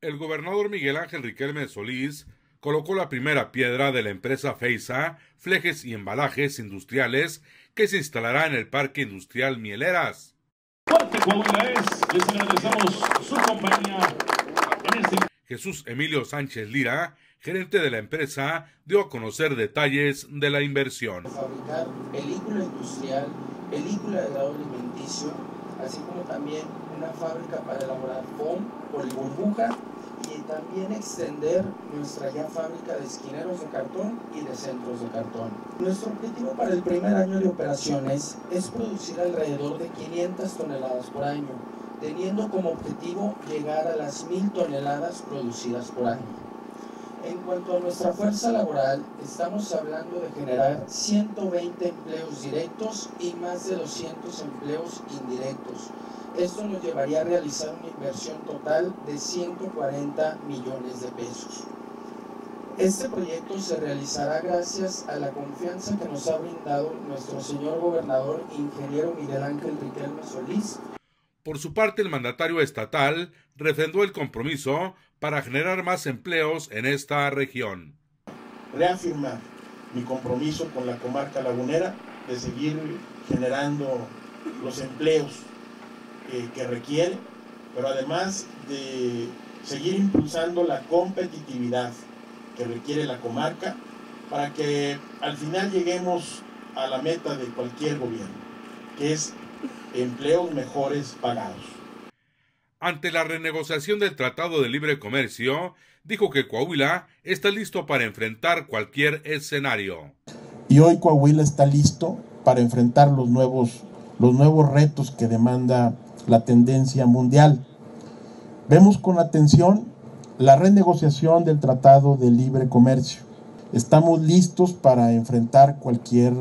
El gobernador Miguel Ángel Riquelme Solís colocó la primera piedra de la empresa FEISA, Flejes y Embalajes Industriales, que se instalará en el Parque Industrial Mieleras. Este Jesús Emilio Sánchez Lira, gerente de la empresa, dio a conocer detalles de la inversión. Fabricar película industrial, película de grado alimenticio, así como también una fábrica para elaborar foam, burbuja y también extender nuestra ya fábrica de esquineros de cartón y de centros de cartón. Nuestro objetivo para el primer año de operaciones es producir alrededor de 500 toneladas por año, teniendo como objetivo llegar a las 1000 toneladas producidas por año. En cuanto a nuestra fuerza laboral, estamos hablando de generar 120 empleos directos y más de 200 empleos indirectos, esto nos llevaría a realizar una inversión total de 140 millones de pesos. Este proyecto se realizará gracias a la confianza que nos ha brindado nuestro señor gobernador, ingeniero Miguel Ángel Riquelme Solís. Por su parte, el mandatario estatal refrendó el compromiso para generar más empleos en esta región. Reafirmar mi compromiso con la comarca lagunera de seguir generando los empleos que requiere, pero además de seguir impulsando la competitividad que requiere la comarca para que al final lleguemos a la meta de cualquier gobierno, que es empleos mejores pagados. Ante la renegociación del Tratado de Libre Comercio, dijo que Coahuila está listo para enfrentar cualquier escenario. Y hoy Coahuila está listo para enfrentar los nuevos, los nuevos retos que demanda la tendencia mundial. Vemos con atención la renegociación del Tratado de Libre Comercio. Estamos listos para enfrentar cualquier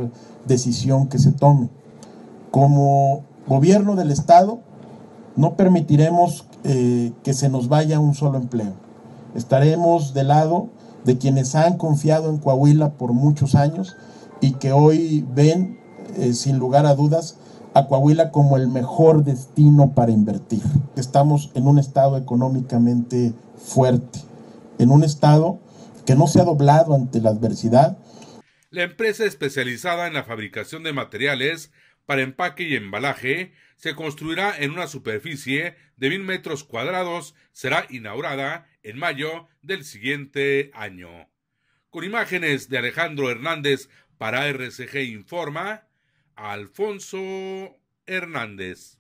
decisión que se tome. Como gobierno del Estado, no permitiremos eh, que se nos vaya un solo empleo. Estaremos del lado de quienes han confiado en Coahuila por muchos años y que hoy ven, eh, sin lugar a dudas, a Coahuila como el mejor destino para invertir. Estamos en un estado económicamente fuerte, en un estado que no se ha doblado ante la adversidad. La empresa especializada en la fabricación de materiales para empaque y embalaje se construirá en una superficie de mil metros cuadrados. Será inaugurada en mayo del siguiente año. Con imágenes de Alejandro Hernández para RCG Informa, Alfonso Hernández.